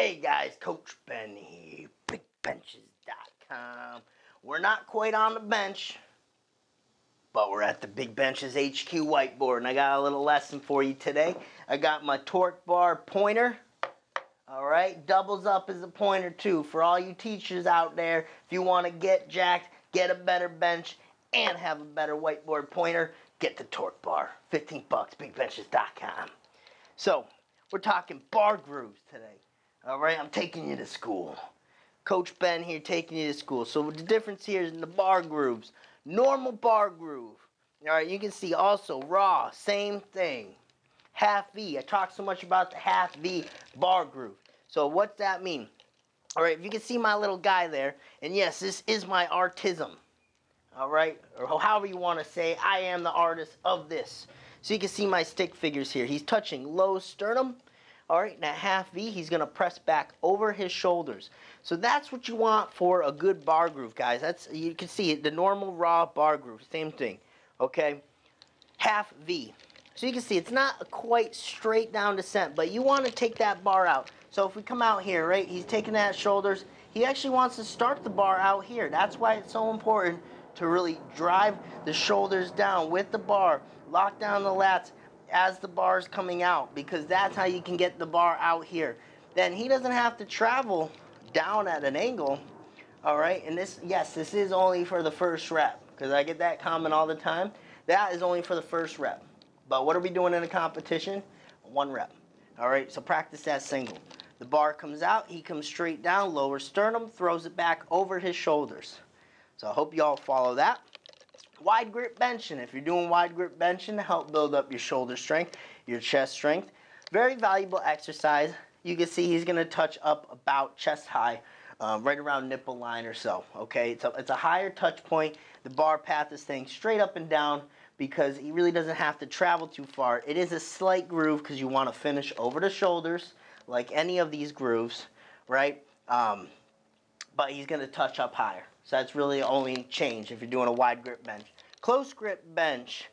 Hey guys, Coach Ben here, BigBenches.com. We're not quite on the bench, but we're at the Big Benches HQ whiteboard, and I got a little lesson for you today. I got my torque bar pointer. All right, doubles up as a pointer too. For all you teachers out there, if you want to get jacked, get a better bench, and have a better whiteboard pointer, get the torque bar. 15 bucks, BigBenches.com. So, we're talking bar grooves today. All right, I'm taking you to school. Coach Ben here taking you to school. So the difference here is in the bar grooves. Normal bar groove. All right, you can see also raw, same thing. Half V. I talked so much about the half V bar groove. So what's that mean? All right, if you can see my little guy there, and yes, this is my artism. All right, or however you want to say, I am the artist of this. So you can see my stick figures here. He's touching low sternum, all right, now half V, he's going to press back over his shoulders. So that's what you want for a good bar groove, guys. That's You can see it, the normal raw bar groove, same thing, okay? Half V. So you can see it's not quite straight down descent, but you want to take that bar out. So if we come out here, right, he's taking that shoulders. He actually wants to start the bar out here. That's why it's so important to really drive the shoulders down with the bar, lock down the lats, as the bar is coming out because that's how you can get the bar out here. Then he doesn't have to travel down at an angle. All right, and this, yes, this is only for the first rep because I get that comment all the time. That is only for the first rep. But what are we doing in a competition? One rep. All right, so practice that single. The bar comes out, he comes straight down, lower sternum, throws it back over his shoulders. So I hope you all follow that. Wide grip benching. If you're doing wide grip benching to help build up your shoulder strength, your chest strength, very valuable exercise. You can see he's going to touch up about chest high, um, right around nipple line or so. Okay, it's a, it's a higher touch point. The bar path is staying straight up and down because he really doesn't have to travel too far. It is a slight groove because you want to finish over the shoulders like any of these grooves, right? Um, but he's going to touch up higher. So that's really the only change if you're doing a wide grip bench. Close grip bench.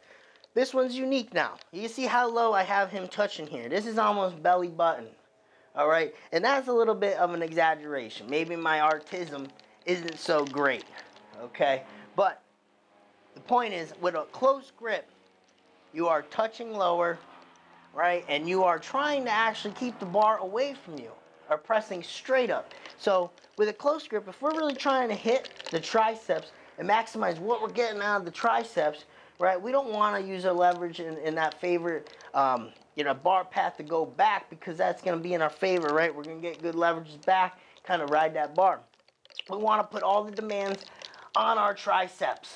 This one's unique now. You see how low I have him touching here. This is almost belly button. All right, and that's a little bit of an exaggeration. Maybe my artism isn't so great. Okay, but the point is, with a close grip, you are touching lower, right, and you are trying to actually keep the bar away from you or pressing straight up. So with a close grip, if we're really trying to hit the triceps and maximize what we're getting out of the triceps, right, we don't want to use our leverage in, in that favorite, um, you know, bar path to go back because that's going to be in our favor, right? We're going to get good leverages back, kind of ride that bar. We want to put all the demands on our triceps,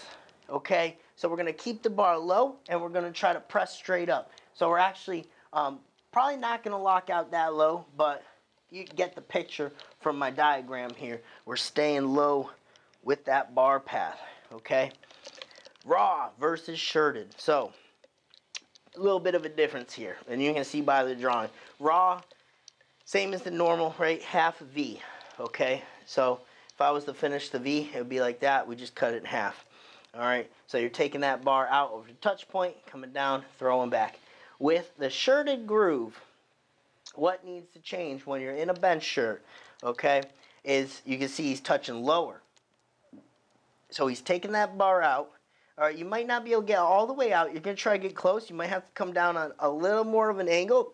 okay? So we're going to keep the bar low and we're going to try to press straight up. So we're actually um, probably not going to lock out that low, but you get the picture from my diagram here. We're staying low with that bar path, okay? Raw versus shirted. So, a little bit of a difference here, and you can see by the drawing. Raw, same as the normal, right? Half V, okay? So, if I was to finish the V, it would be like that. We just cut it in half. All right, so you're taking that bar out over the touch point, coming down, throwing back. With the shirted groove, what needs to change when you're in a bench shirt, okay, is you can see he's touching lower. So he's taking that bar out. All right, you might not be able to get all the way out. You're going to try to get close. You might have to come down on a little more of an angle.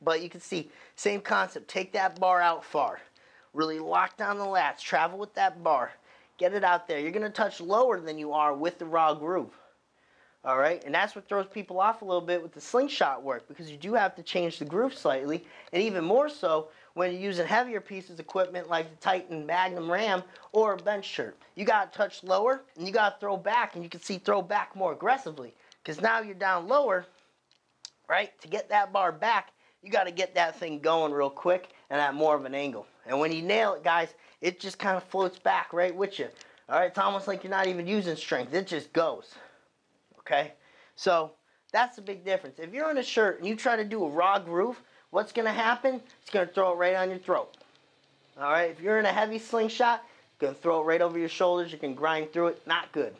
But you can see, same concept. Take that bar out far. Really lock down the lats. Travel with that bar. Get it out there. You're going to touch lower than you are with the raw groove. All right, and that's what throws people off a little bit with the slingshot work because you do have to change the groove slightly, and even more so when you're using heavier pieces of equipment like the Titan Magnum Ram or a bench shirt. You got to touch lower and you got to throw back, and you can see throw back more aggressively because now you're down lower, right? To get that bar back, you got to get that thing going real quick and at more of an angle. And when you nail it, guys, it just kind of floats back right with you. All right, it's almost like you're not even using strength. It just goes okay? So that's the big difference. If you're in a shirt and you try to do a raw groove, what's going to happen? It's going to throw it right on your throat. All right, if you're in a heavy slingshot, it's going to throw it right over your shoulders. You can grind through it. Not good.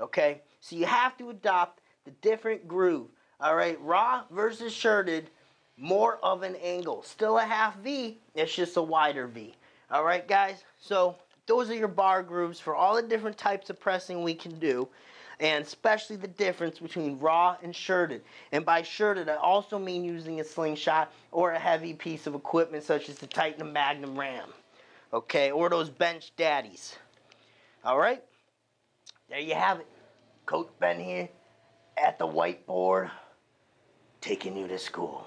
Okay, so you have to adopt the different groove. All right, raw versus shirted. more of an angle. Still a half V, it's just a wider V. All right, guys? So those are your bar grooves for all the different types of pressing we can do and especially the difference between raw and shirted. And by shirted, I also mean using a slingshot or a heavy piece of equipment such as the Titan Magnum Ram, okay, or those bench daddies. All right, there you have it. Coach Ben here at the whiteboard, taking you to school.